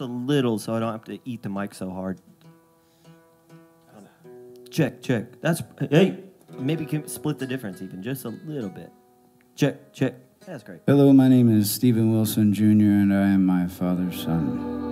a little so I don't have to eat the mic so hard. Check, check. That's hey. Maybe can split the difference even just a little bit. Check, check. That's great. Hello, my name is Stephen Wilson Jr., and I am my father's son.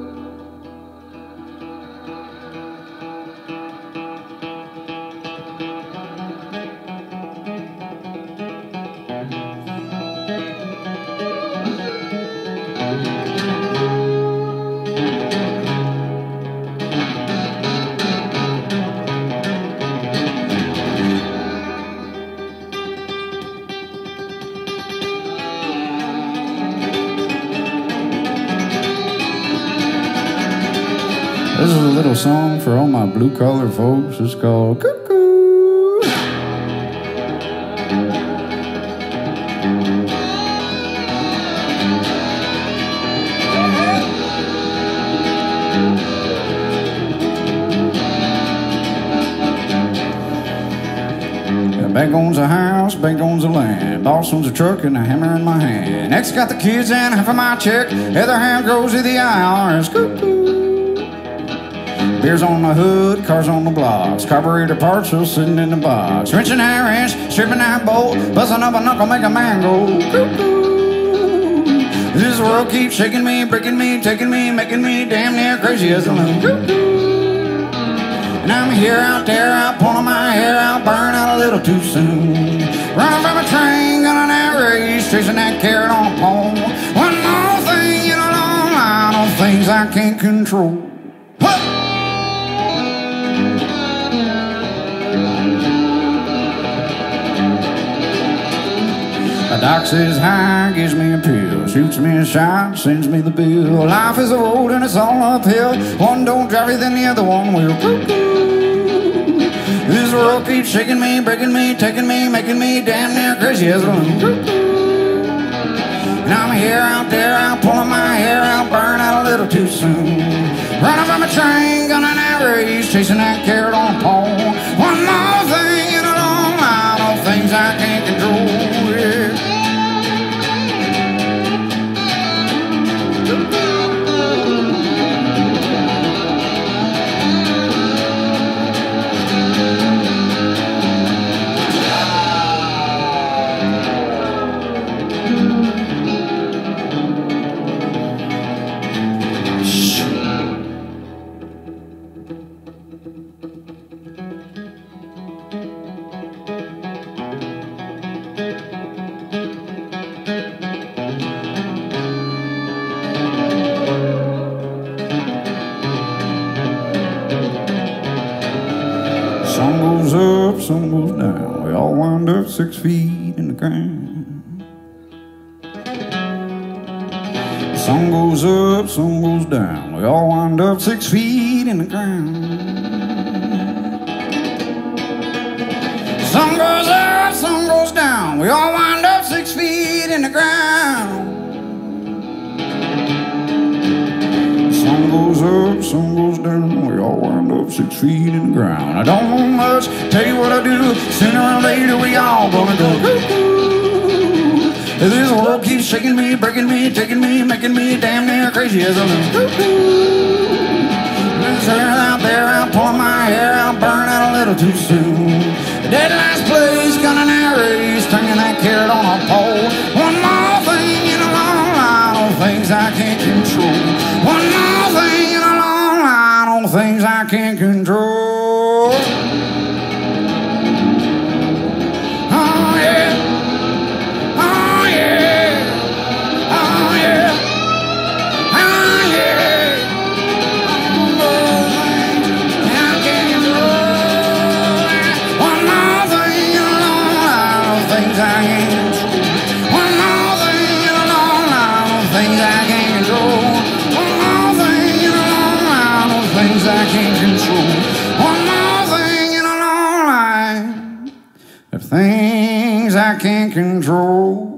This is a little song for all my blue collar folks. It's called Cuckoo. Bank owns a house, bank owns a land. Boss owns a truck and a hammer in my hand. Next got the kids and half of my check. Other hand goes to the IRS. Cuckoo. Beers on the hood, cars on the blocks. Carburetor parts still sitting in the box. Wrenching that wrench, stripping that bolt. Busting up a knuckle, make a man go. This world keeps shaking me, breaking me, taking me, making me damn near crazy as a loon. And I'm here out there, out pulling my hair out, burn out a little too soon. Running from a train, gunning that race, chasing that carrot on a pole. One more thing in a long line of things I can't control. Doc says hi, gives me a pill, shoots me a shot, sends me the bill. Life is a road and it's all uphill. One don't drive you, then the other one will. This world keeps shaking me, breaking me, taking me, making me damn near crazy as a And I'm here out there, out pulling my hair out, burn out a little too soon. Running from a train, gunning that race, chasing that carrot on a pole. All wind up six feet in the ground. Sun goes up, sun goes down. We all wind up six feet in the ground. Sun goes up, sun goes down. We all six feet in the ground. I don't much, tell you what I do. Sooner or later, we all gonna go cuckoo. This world keeps shaking me, breaking me, taking me, making me damn near crazy as loon. Cuckoo. This hair out there, out pulling my hair out, burn out a little too soon. Dead last place, gunning that race, turning that carrot on a pole. One more thing in a long line of things I can't control. One more thing in a long line of things I can't control. things I can't control.